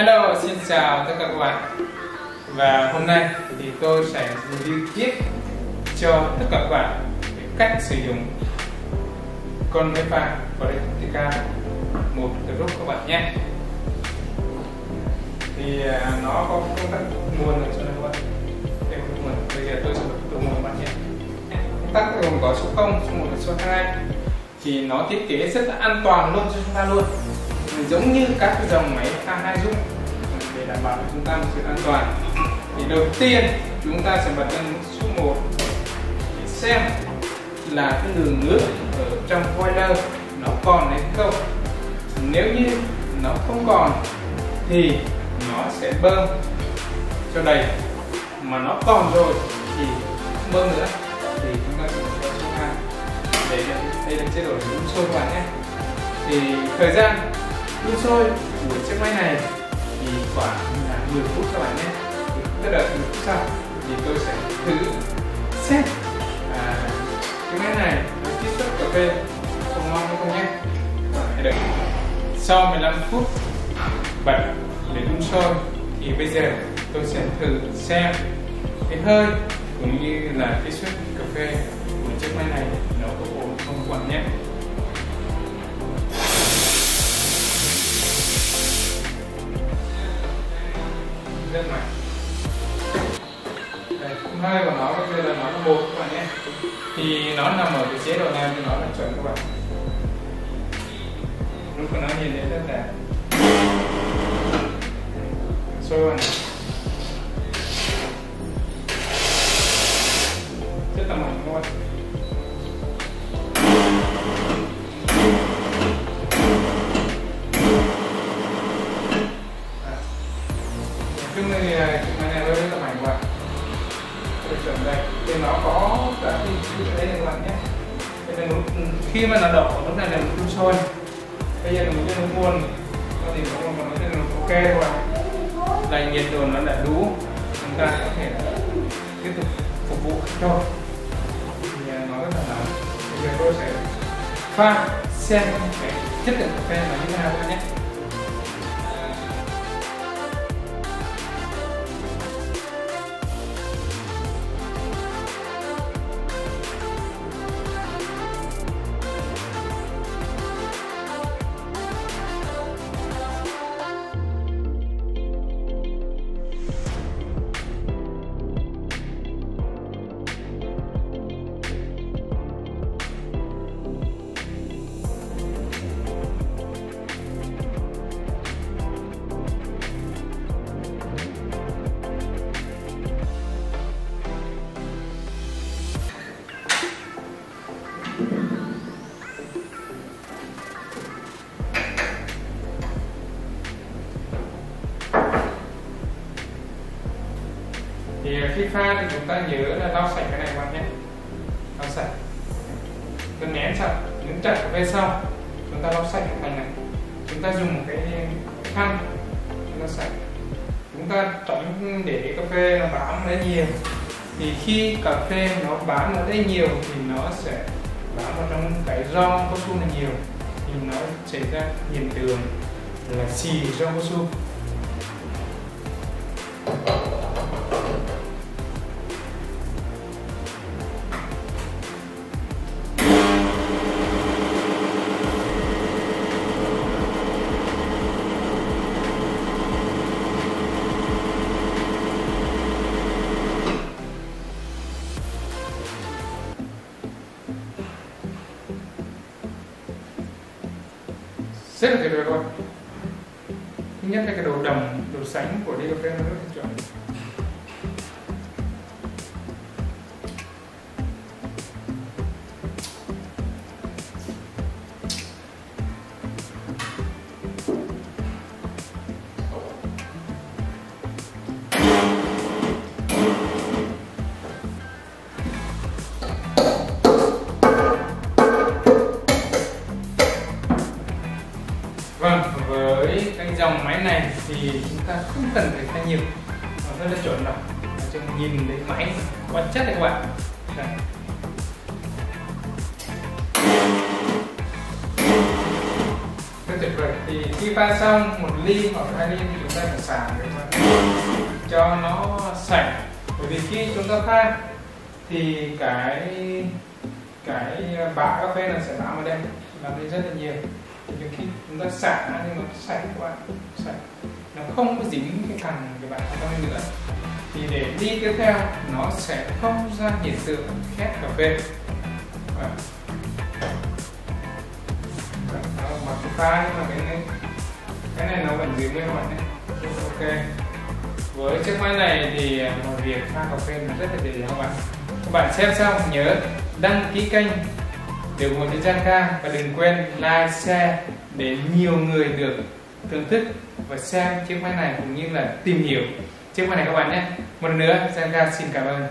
Hello, xin chào tất cả các bạn. Và hôm nay thì tôi sẽ review tiếp cho tất cả các bạn về cách sử dụng con máy pha Qualitica một group các bạn nhé. Thì à, nó có công tắc nguồn ở chỗ này các bạn. Đây là nguồn. Bây giờ tôi sẽ bật công nguồn các bạn nhé. Công tắc gồm có số 0, số 1 và số 2 thì nó thiết kế rất là an toàn luôn cho chúng ta luôn giống như các cái dòng máy pha hai dung để đảm bảo chúng ta một sự an toàn, thì đầu tiên chúng ta sẽ bật lên số 1 để xem là cái đường nước ở trong boiler nó còn hay không. Nếu như nó không còn thì nó sẽ bơm cho đầy. Mà nó còn rồi thì không bơm nữa. Thì chúng ta sẽ bật số 2 để đây là chế độ đúng sôi các bạn nhé. Thì thời gian đun sôi của chiếc máy này thì khoảng 10 phút các bạn nhé. Thì cứ 10 phút sau thì tôi sẽ thử xem. À, cái máy này nó chiết xuất cà phê không ngon hay không nhé. Hãy đợi sau 15 phút bật để đun sôi. Thì bây giờ tôi sẽ thử xem cái hơi cũng như là cái suất cà phê của chiếc máy này nó có ổn không các bạn nhé. Nó nằm ở cái chế độ nào thì nó là chuẩn các bạn. Lúc của nó nhìn thấy rất đẹp sôi vào này. Rất là mạnh các bạn chung thì cái này chuẩn này thì nó có cả cái chữ ở đây các bạn nhé. Đây là nút ừ, khi mà nó đổ, lúc này là nút đun sôi. Bây giờ là một cái nút nguồn có thì nó còn nó là nút ok các bạn là nhiệt độ nó đã đủ, chúng ta có thể tiếp tục phục vụ khách thôi thì à, nó rất là nóng. Bây giờ tôi sẽ pha, xem cái chất lượng cà phê là như thế nào các bạn nhé. Thì khi pha thì chúng ta nhớ là lau sạch cái này các bạn nhé. Lau sạch. Cứ nén chặt những chặt về sau. Chúng ta lau sạch cái thành này. Chúng ta dùng một cái khăn chúng ta sạch. Chúng ta tránh để cà phê nó bám lấy nhiều. Thì khi cà phê nó bám nó đây nhiều thì nó sẽ bám vào trong cái rong cao su này nhiều. Thì nó xảy ra hiện tượng là xì rong cao su. Rất là tuyệt vời luôn thứ nhất là cái đồ đồng, đồ sánh của ly rất là chuẩn. Chúng ta không cần phải thay nhiều. Nó rất là chuẩn rồi Nói nhìn thấy máy quan chất đấy các bạn. Đây. rất tuyệt vời. Thì khi pha xong một ly hoặc hai ly thì chúng ta phải xả để cho nó sạch. Bởi vì khi chúng ta pha thì cái cái bã cà phê là sẽ bám vào đây. Làm đi rất là nhiều. Thì khi chúng ta xả nhưng mà sạch quá. Sạch nó không có dính cái cằn của bạn cà phê nữa. Thì để đi tiếp theo, nó sẽ không ra hiện tượng khét cà phê và nó mặc pha nhưng mà cái này cái này nó vẫn dính nguyên bạn nhé. Ok. Với chiếc máy này thì à, mọi việc pha cà phê nó rất là dễ dàng các bạn. Các bạn xem xong nhớ đăng ký kênh để ủng hộ cho ca và đừng quên like, share để nhiều người được thưởng thức và xem chiếc máy này cũng như là tìm hiểu chiếc máy này các bạn nhé. Một lần nữa Janka xin cảm ơn.